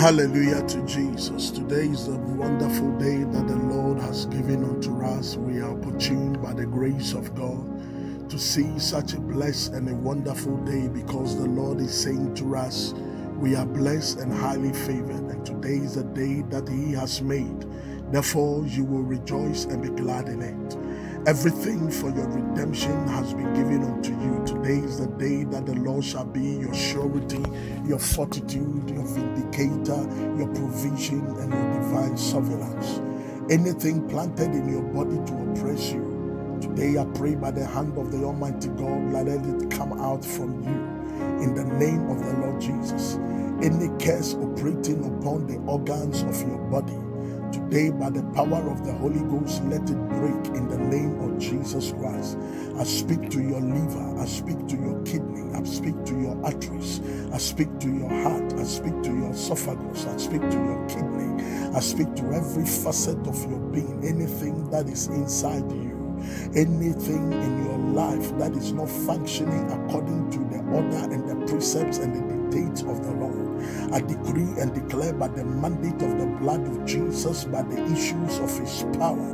Hallelujah to Jesus. Today is a wonderful day that the Lord has given unto us. We are opportune by the grace of God to see such a blessed and a wonderful day because the Lord is saying to us, We are blessed and highly favored, and today is the day that He has made. Therefore, you will rejoice and be glad in it. Everything for your redemption has been given unto you. Today is the day that the Lord shall be your surety, your fortitude, your vindicator, your provision, and your divine surveillance. Anything planted in your body to oppress you, today I pray by the hand of the Almighty God, let it come out from you in the name of the Lord Jesus. Any curse operating upon the organs of your body, Today, by the power of the Holy Ghost, let it break in the name of Jesus Christ. I speak to your liver, I speak to your kidney, I speak to your arteries, I speak to your heart, I speak to your esophagus, I speak to your kidney, I speak to every facet of your being, anything that is inside you anything in your life that is not functioning according to the order and the precepts and the dictates of the Lord. I decree and declare by the mandate of the blood of Jesus, by the issues of his power,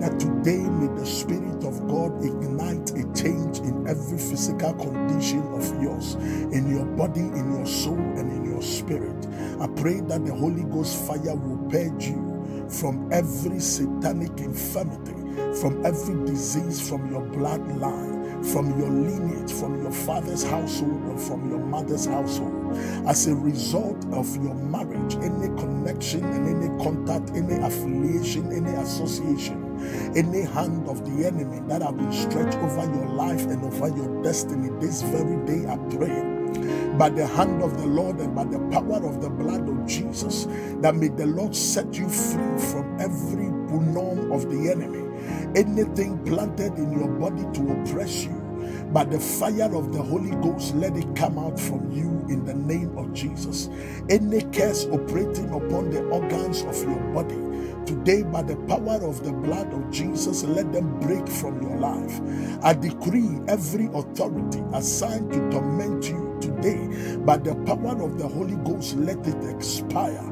that today may the Spirit of God ignite a change in every physical condition of yours, in your body, in your soul, and in your spirit. I pray that the Holy Ghost fire will purge you from every satanic infirmity, from every disease from your bloodline from your lineage, from your father's household, or from your mother's household. As a result of your marriage, any connection and any contact, any affiliation, any association, any hand of the enemy that have been stretched over your life and over your destiny, this very day I pray by the hand of the Lord and by the power of the blood of Jesus, that may the Lord set you free from every norm of the enemy anything planted in your body to oppress you by the fire of the Holy Ghost, let it come out from you in the name of Jesus. Any curse operating upon the organs of your body, today by the power of the blood of Jesus, let them break from your life. I decree every authority assigned to torment you today by the power of the Holy Ghost, let it expire.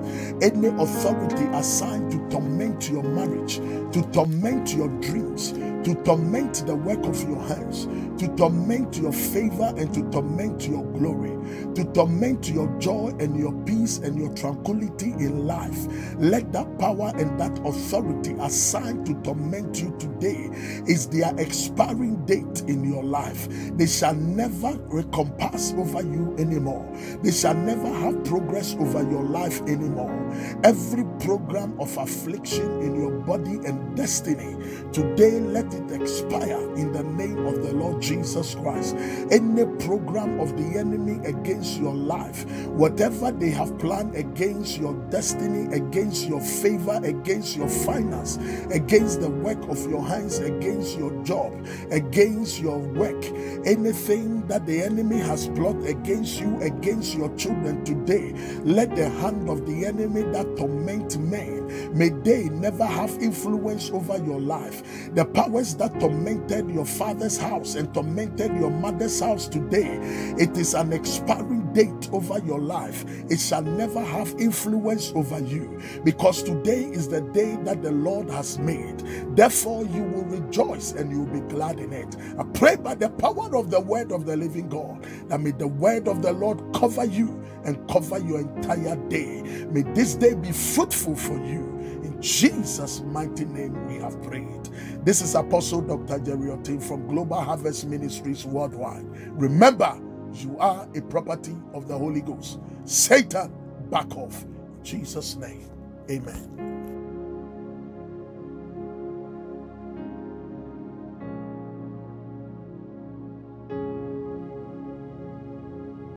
Any authority assigned to torment your marriage, to torment your dreams, to torment the work of your hands, to torment your favor and to torment your glory, to torment your joy and your peace and your tranquility in life. Let that power and that authority assigned to torment you today is their expiring date in your life. They shall never recompense over you anymore. They shall never have progress over your life anymore. Every program of affliction in your body and destiny, today let it expire in the name of the Lord Jesus Christ. Any program of the enemy against your life, whatever they have planned against your destiny, against your favor, against your finance, against the work of your hands, against your job, against your work, anything that the enemy has plotted against you, against your children today, let the hand of the enemy that torment men, may they never have influence over your life. The powers that tormented your father's house and tormented your mother's house today, it is an expiring date over your life. It shall never have influence over you because today is the day that the Lord has made. Therefore, you will rejoice and you will be glad in it. I pray by the power of the word of the living God that may the word of the Lord cover you and cover your entire day. May this day be fruitful for you. Jesus' mighty name, we have prayed. This is Apostle Dr. Jerry Otin from Global Harvest Ministries Worldwide. Remember, you are a property of the Holy Ghost. Satan, back off. In Jesus' name, amen.